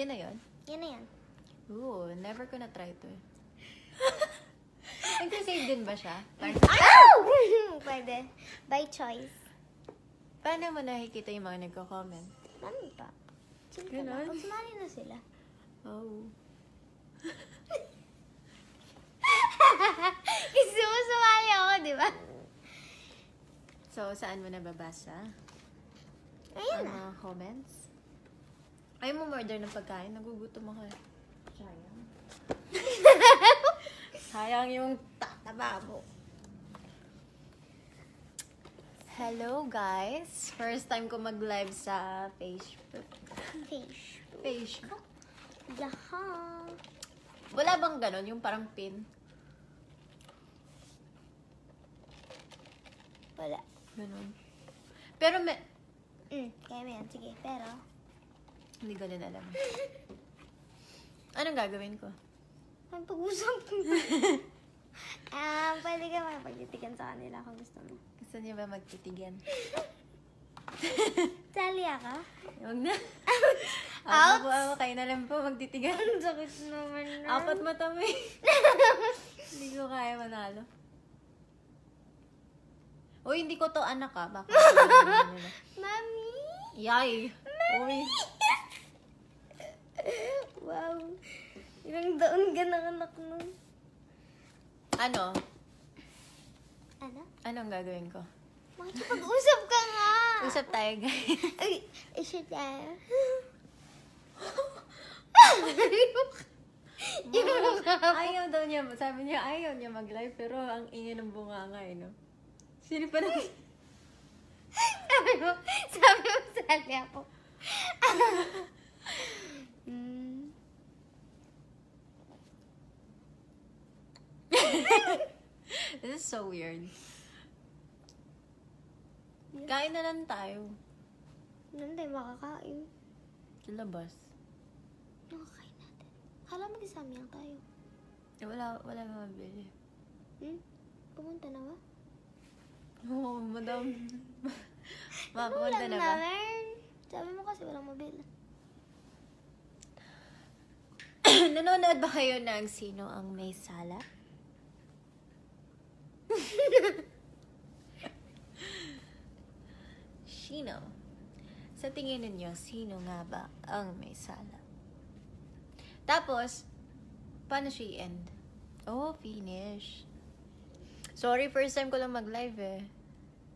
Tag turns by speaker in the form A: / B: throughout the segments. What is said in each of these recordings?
A: Yan na yun?
B: Yan na yan.
A: Ooh, never ko na try to eh. Nag-save din ba siya? Like,
B: Pwede. By choice.
A: paano mo nakikita yung mga nagko-comment?
B: Ano ba? Chill ka
A: Ganon?
B: Pag sumali na sila.
A: Oh.
B: Gusto mo sumali ako, di ba?
A: So, saan mo nababasa?
B: Ayun
A: Ang
B: na.
A: mga comments? Ayaw mo order ng pagkain? Nagugutom ako eh. Sayang. Sayang yung tataba mo. Hello guys! First time ko mag-live sa Facebook.
B: Fish.
A: Facebook?
B: Yaha.
A: Wala bang ganon? Yung parang pin?
B: Wala.
A: Ganon. Pero may...
B: Mm, kaya mo yan. Sige, pero...
A: Hindi ko din alam. Anong gagawin ko?
B: Ang pag-usap ko. Ah, pwede ka makapagtitigan sa kanila kung gusto mo.
A: Gusto niyo ba magtitigan?
B: Sali ako?
A: Huwag na.
B: Ouch!
A: Ako po, ako kayo na lang po magtitigan.
B: Ang sakit naman na.
A: Apat mata mo eh. Hindi ko kaya manalo. Uy, hindi ko to anak ah. Nila.
B: Mami!
A: Yay! Uy.
B: Wow. Ilang taon ka ng anak nun?
A: Ano?
B: Ano?
A: Anong gagawin ko?
B: Makikipag-usap ka nga!
A: Usap tayo, guys.
B: Ay, isa tayo.
A: ayaw daw niya. Sabi niya, ayaw niya mag-live. Pero ang ingay ng bunganga eh, no? Sino pa na?
B: sabi mo, sabi mo, sali ako.
A: This is so weird. Kain na lang tayo.
B: Hindi, makakain.
A: Sa labas.
B: Nakakain natin. Kala mag-isami lang tayo.
A: Eh, wala, wala na mabili.
B: Hmm? Pumunta na ba?
A: Oo, oh, madam.
B: Ano
A: Makapunta na ba?
B: naman? Sabi mo kasi walang mabila.
A: Nanonood ba kayo ng Sino ang May Sala? Sino? Sa tingin ninyo, sino nga ba ang may sala? Tapos, paano siya i-end? Oh, finish. Sorry, first time ko lang mag-live eh.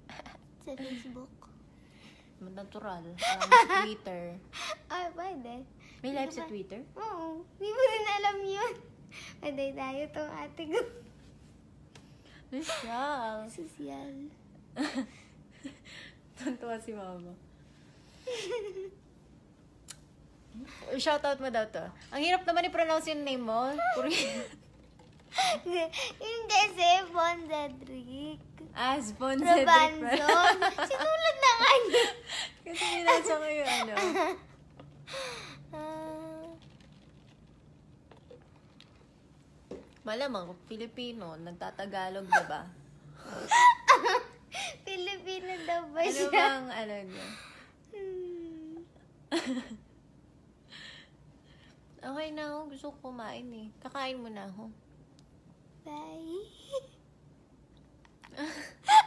B: Sa Facebook.
A: Natural. Um, Twitter.
B: Ay, pwede.
A: May live sa Twitter?
B: Oo. Hindi mo rin alam yun. Pwede tayo tong ate ko.
A: Michelle.
B: Sosyal.
A: Tuntua si mama. Shoutout mo daw to. Ang hirap naman i-pronounce yung name mo.
B: Yung kasi, Bon Cedric.
A: ah, Spon Cedric
B: Robanzon. Sinulat na nga niya.
A: Kasi binasa ko yung ano. Malamang, Filipino, nagtatagalog, diba?
B: Pilipino daw ba
A: Ano
B: siya?
A: bang, ano niya?
B: Hmm.
A: Okay na ako. Gusto ko kumain eh. Kakain mo na ako.
B: Bye.